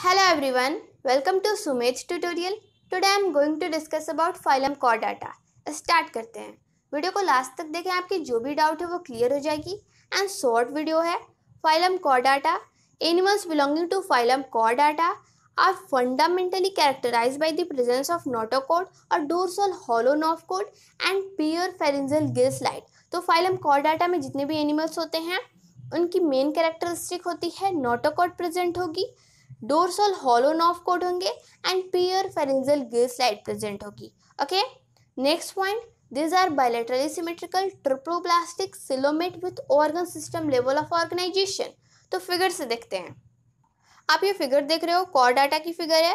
Hello everyone, welcome to Sumed's tutorial. Today I am going to discuss about phylum Chordata. Start करते हैं. Video को last तक देखें. आपकी जो भी डाउट है वो क्लियर हो जाएगी. एंड शॉर्ट वीडियो है. Phylum Chordata animals belonging to phylum Chordata are fundamentally characterise by the presence of notochord और dorsal hollow nerve cord and paired pharyngeal gills light तो फाइलम कॉर्डाटा में जितने भी एनिमल्स होते हैं उनकी मेन कैरेक्टरिस्टिक होती है नोटोकोड प्रेजेंट होगी. डोर्सल हॉलो नॉफ कोड होंगे and paired pharyngeal gill slits present होगी okay next point this are bilaterally symmetrical triploblastic coelomate with organ system level of organisation तो फिगर से देखते हैं। आप ये फिगर देख रहे हो कॉर्डाटा की फिगर है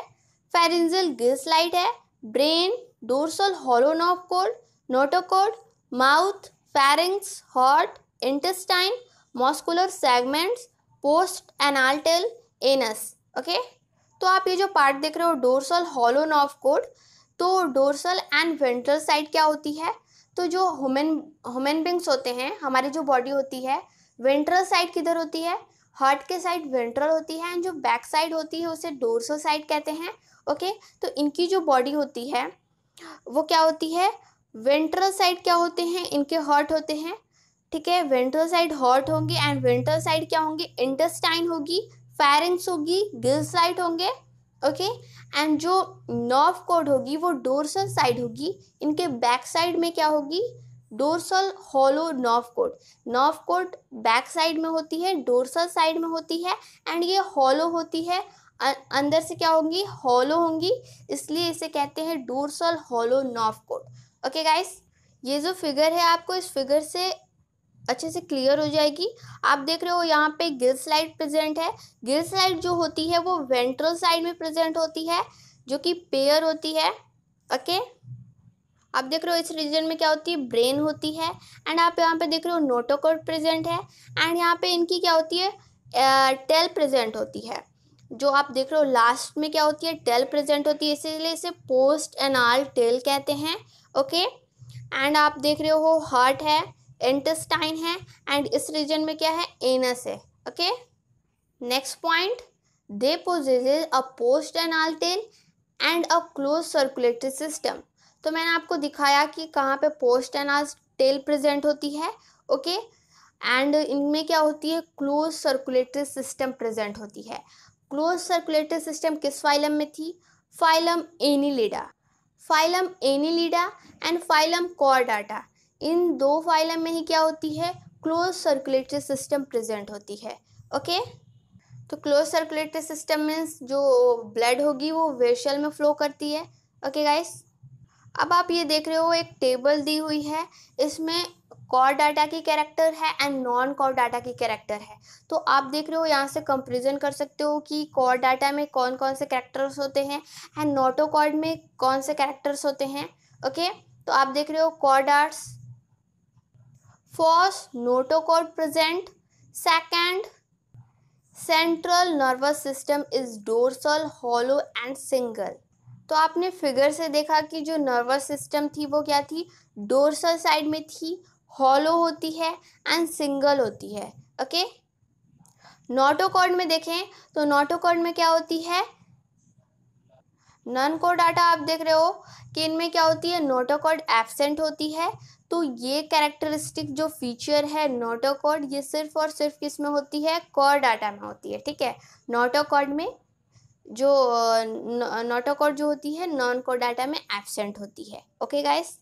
फेरेंजल गिल स्लाइड है brain dorsal hollow nerve cord notochord mouth pharynx heart intestine muscular segments post anal tail anus okay? तो आप ये जो पार्ट देख रहे हो डोर्सल हॉलो नॉफ कोड तो डोर्सल एंड वेंट्रल साइड क्या होती है? तो जो ह्यूमन ह्यूमन बिंग्स होते हैं, हमारी जो बॉडी होती है वेंट्रल साइड किधर होती है? हार्ट के साइड वेंट्रल होती है एंड जो बैक साइड होती है, उसे डोर्सल साइड कहते हैं, ओके? तो इनकी जो बॉडी होती है, वो क्या होती है? वेंट्रल साइड क्या होते हैं? इनके हार्ट होते हैं, ठीक है? वेंट्रल साइड हार्ट होंगे एंड वेंट्रल साइड क्या होंगे? इंटेस्टाइन होगी फेरेंस होगी गिल साइड होंगे ओके एंड जो नर्व कोड होगी, वो डोर्सल साइड होगी। इनके बैक साइड में क्या होगी? Dorsal hollow nerve cord nerve cord back side में होती है डोर्सल साइड में होती है एंड ये हॉलो होती है। अंदर से क्या होंगी? हॉलो होंगी। इसलिए इसे कहते हैं dorsal hollow nerve cord okay guys ये जो फिगर है आपको, इस फिगर से अच्छे से क्लियर हो जाएगी। आप देख रहे हो यहाँ पे गिल स्लाइड प्रेजेंट है। गिल स्लाइड जो होती है वो वेंट्रल साइड में प्रेजेंट होती है, जो कि पेयर होती है ओके आप देख रहे हो इस रीजन में क्या होती है? ब्रेन होती है। एंड आप यहाँ पे देख रहे हो नोटोकोड प्रेजेंट है। एंड यहाँ पे इनकी क्या होती है? टेल प्रेजेंट होती है। जो आप देख रहे हो लास्ट में क्या होती है? टेल प्रेजेंट होती है। इसीलिए इसे पोस्ट एंड आल टेल कहते हैं ओके एंड आप देख रहे हो हार्ट है। इंटेस्टाइन है एंड इस रीजन में क्या है? एनस है, okay? Next point, they possess a post anal and a closed circulatory system. तो मैंने आपको दिखाया कि कहाँ पे पोस्ट एनाल टेल प्रेजेंट होती है, ओके? एंड इनमें क्या होती है? क्लोज सर्कुलेटरी सिस्टम प्रेजेंट होती है। क्लोज सर्कुलेटरी सिस्टम किस फाइलम में थी? Phylum Annelida. Phylum Annelida and phylum Chordata. इन दो फाइलम में ही क्या होती है? क्लोज सर्कुलेटरी सिस्टम प्रेजेंट होती है। ओके? तो क्लोज सर्कुलेटरी सिस्टम मीन्स जो ब्लड होगी वो वेशल में फ्लो करती है। Okay guys? अब आप ये देख रहे हो एक टेबल दी हुई है। इसमें कॉर डाटा की कैरेक्टर है एंड नॉन कॉर डाटा की कैरेक्टर है। तो आप देख रहे हो यहाँ से कंपेरिजन कर सकते हो कि कॉर डाटा में कौन कौन से कैरेक्टर्स होते हैं एंड नोटो कॉर्ड में कौन से कैरेक्टर्स होते हैं। ओके? तो आप देख रहे हो Chordates First, notochord present. Second, central nervous system is dorsal, hollow and single. तो आपने फिगर से देखा कि जो नर्वस सिस्टम थी वो क्या थी? डोर्सल साइड में थी हॉलो होती है एंड सिंगल होती है ओके नोटोकॉर्ड में देखें तो नोटोकॉर्ड में क्या होती है? नन को डाटा आप देख रहे हो कि इनमें क्या होती है? नोटोकॉर्ड एबसेंट होती है। तो ये कैरेक्टरिस्टिक जो फीचर है नोटोकॉर्ड ये सिर्फ़ और सिर्फ़ किसमें होती है? कॉर डाटा में होती है, ठीक है? नोटोकॉर्ड में जो नोटोकॉर्ड जो होती है नॉन कोर डाटा में एबसेंट होती है okay guys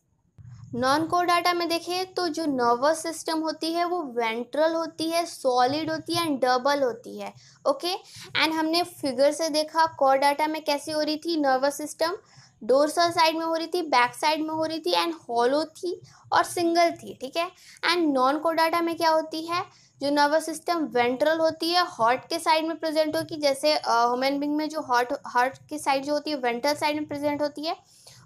non Chordata में देखें तो जो नर्वस सिस्टम होती है, वो वेंट्रल होती है सॉलिड होती है एंड डबल होती है ओके एंड हमने फिगर से देखा कोर डाटा में कैसी हो रही थी नर्वस सिस्टम डोर्सल साइड में हो रही थी बैक साइड में हो रही थी एंड हॉलो थी और सिंगल थी, ठीक है? एंड नॉन कोडाटा में क्या होती है? जो नर्वस सिस्टम वेंट्रल होती है हार्ट के साइड में प्रेजेंट होगी, जैसे ह्यूमन बिंग में जो हार्ट हार्ट की साइड जो होती है वेंट्रल साइड में प्रेजेंट होती है,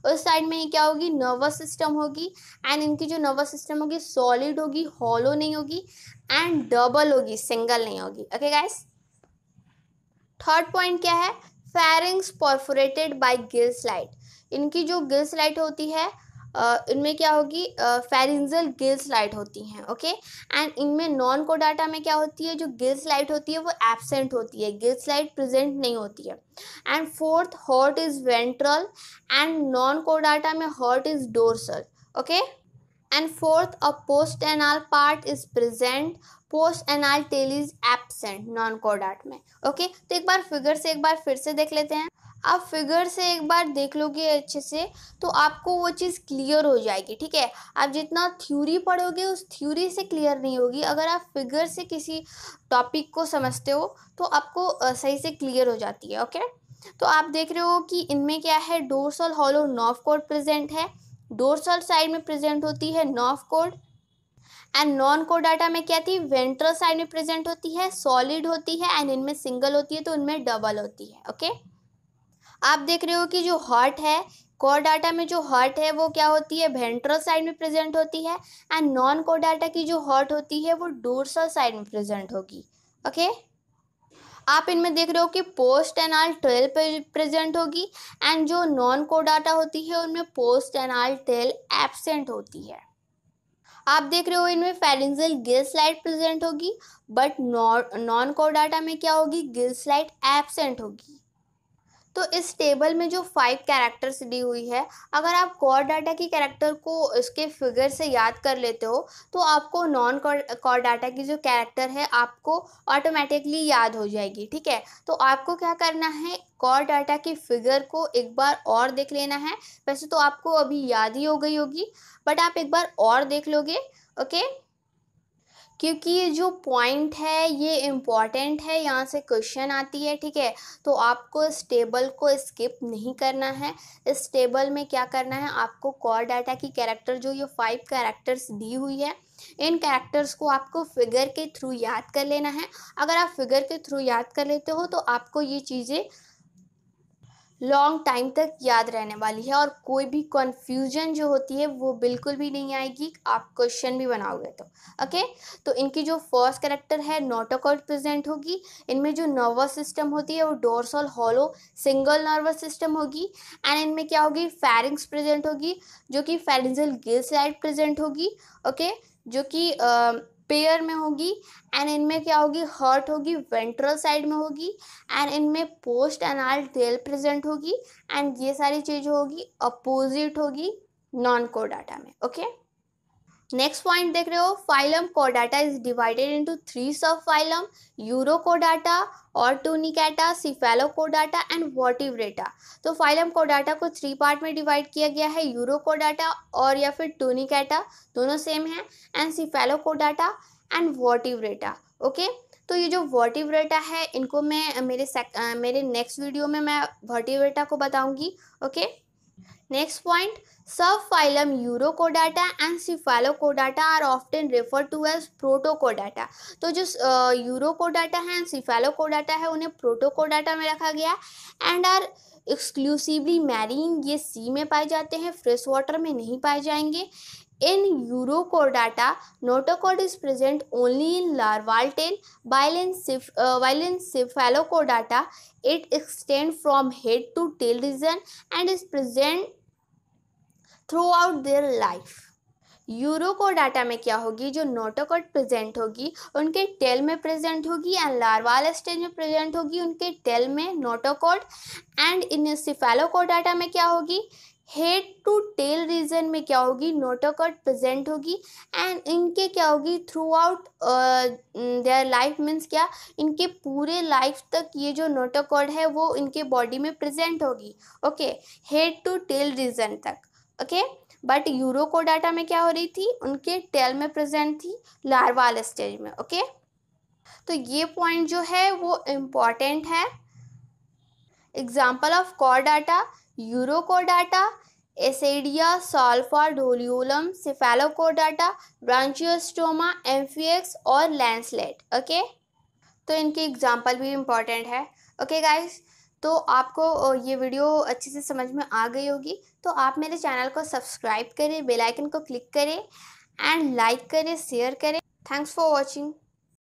उस साइड में ही क्या होगी? नर्वस सिस्टम होगी एंड इनकी जो नर्वस सिस्टम होगी सॉलिड होगी हॉलो नहीं होगी एंड डबल होगी सिंगल नहीं होगी ओके गाइस थर्ड पॉइंट क्या है? Pharynx perforated by gill slits इनकी जो गिल्स लाइट होती है इनमें क्या होगी? फेरेंजल गिल्स लाइट होती हैं, ओके? एंड इनमें नॉन कोडाटा में क्या होती है? जो गिल्स लाइट होती है, वो एबसेंट होती है, गिल्स लाइट प्रेजेंट नहीं होती है। And fourth heart is ventral, and non कोडाटा में heart is dorsal, okay? And fourth, uh post anal part is present post anal tail is absent non कोडाट में, ओके? okay? तो एक बार figure से, एक बार फिर से देख लेते हैं। आप फिगर से एक बार देख लोगे अच्छे से तो आपको वो चीज़ क्लियर हो जाएगी, ठीक है? आप जितना थ्योरी पढ़ोगे, उस थ्योरी से क्लियर नहीं होगी। अगर आप फिगर से किसी टॉपिक को समझते हो तो आपको सही से क्लियर हो जाती है ओके तो आप देख रहे हो कि इनमें क्या है? Dorsal hollow nerve cord present है। डोर्सल साइड में प्रेजेंट होती है नॉफ कोड एंड नॉन कोडाटा में क्या थी? वेंट्रल साइड में प्रेजेंट होती है सॉलिड होती है एंड इनमें सिंगल होती है तो इनमें डबल होती है ओके okay? आप देख रहे हो कि जो हार्ट है कोर डाटा में जो हार्ट है, वो क्या होती है? वेंट्रल साइड में प्रेजेंट होती है एंड नॉन कोर डाटा की जो हार्ट होती है, वो डोर्सल साइड में प्रेजेंट होगी। ओके आप इनमें देख रहे हो कि पोस्ट एनाल टेल प्रेजेंट होगी एंड जो नॉन कोडाटा होती है, उनमें पोस्ट एनाल टेल एबसेंट होती है। आप देख रहे हो इनमें फेरेंजल गिल स्लाइड प्रेजेंट होगी बट नॉन कोडाटा में क्या होगी? गिल स्लाइड एबसेंट होगी। तो इस टेबल में जो फाइव कैरेक्टर्स दी हुई है, अगर आप कॉर डाटा की कैरेक्टर को इसके फिगर से याद कर लेते हो तो आपको नॉन कॉर डाटा की जो कैरेक्टर है, आपको ऑटोमेटिकली याद हो जाएगी, ठीक है? तो आपको क्या करना है? कॉर डाटा की फिगर को एक बार और देख लेना है। वैसे तो आपको अभी याद ही हो गई होगी बट आप एक बार और देख लोगे ओके क्योंकि ये जो पॉइंट है, ये इंपॉर्टेंट है, यहाँ से क्वेश्चन आती है, ठीक है? तो आपको इस टेबल को स्किप नहीं करना है। इस टेबल में क्या करना है? आपको कॉर डाटा की कैरेक्टर जो ये फाइव कैरेक्टर्स दी हुई है, इन कैरेक्टर्स को आपको फिगर के थ्रू याद कर लेना है। अगर आप फिगर के थ्रू याद कर लेते हो तो आपको ये चीज़ें लॉन्ग टाइम तक याद रहने वाली है और कोई भी कन्फ्यूज़न जो होती है, वो बिल्कुल भी नहीं आएगी। आप क्वेश्चन भी बनाओगे तो। ओके तो इनकी जो फ़र्स्ट करेक्टर है नोटोकॉर्ड प्रेजेंट होगी। इनमें जो नर्वस सिस्टम होती है, वो dorsal hollow single nervous system होगी। एंड इनमें क्या होगी? फैरिंग्स प्रेजेंट होगी, जो कि फेरेंजल गिल साइड प्रेजेंट होगी। ओके जो कि पेयर में होगी एंड इनमें क्या होगी हर्ट होगी वेंट्रल साइड में होगी एंड इनमें पोस्ट एनाल टेल प्रेजेंट होगी एंड ये सारी चीज़ होगी अपोजिट होगी नॉन कोडाटा में ओके okay? नेक्स्ट पॉइंट देख रहे हो phylum कोडाटा is divided into three sub phylum urochordata or tunicata cephalochordata and vertebrata तो फाइलम कोडाटा को थ्री पार्ट में डिवाइड किया गया है यूरोकोडाटा और या फिर टोनिकैटा दोनों सेम है and cephalochordata and vertebrata okay तो ये जो वॉटिवरेटा है, इनको मैं, मेरे मेरे नेक्स्ट वीडियो में मैं वॉटिवरेटा को बताऊँगी okay next point sub phylum urochordata and cephalochordata are often refer to as protochordata तो जो यूरोकोडाटा है एंड सिफेलोकोडाटा है, उन्हें प्रोटोकोडाटा में रखा गया एंड आर एक्सक्लूसिवली मैरीन ये सी में पाए जाते हैं फ्रेश वाटर में नहीं पाए जाएँगे। In urochordata notochord is present only in larval tail while in cephalochordata it extend from head to tail region and is present throughout their life urochordata में क्या होगी? जो नोटोकोड प्रेजेंट होगी, उनके टेल में प्रेजेंट होगी एंड लार्वाल स्टेज में present होगी, उनके टेल में नोटोकोड एंड इन सिफेलोकोडाटा में क्या होगी? हेड टू टेल रीजन में क्या होगी? नोटोकोड प्रेजेंट होगी एंड इनके क्या होगी? Throughout their life means क्या? इनके पूरे लाइफ तक ये जो नोटोकोड है, वो इनके बॉडी में प्रेजेंट होगी। Okay head to tail region तक। ओके? बट यूरोको डाटा में क्या हो रही थी? उनके टेल में प्रेजेंट थी, लार्वाल स्टेज में, ओके? तो ये पॉइंट जो है, वो इंपॉर्टेंट है। Example of chordata urochordata ascidia salpa doliolum cephalochordata branchiostoma amphioxus और लैंसलेट ओके? तो इनकी एग्ज़ाम्पल भी इंपॉर्टेंट है। ओके गाइस तो आपको ये वीडियो अच्छे से समझ में आ गई होगी। तो आप मेरे चैनल को सब्सक्राइब करें, बेल आइकन को क्लिक करें, एंड लाइक करें, शेयर करें। Thanks for watching.